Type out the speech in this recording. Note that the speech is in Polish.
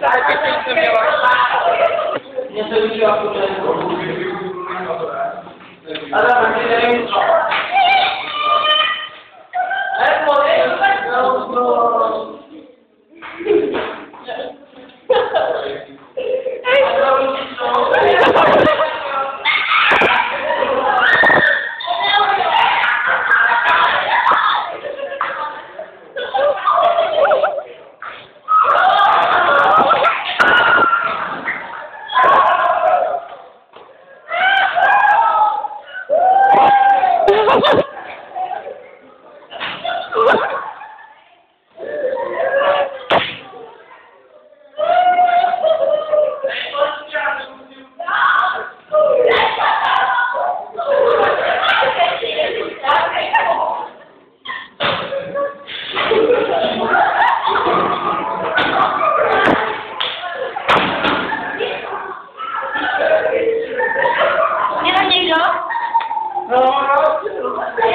Takie piękne miałaś. Nie zrobiła początku. Oh! Não, não, não.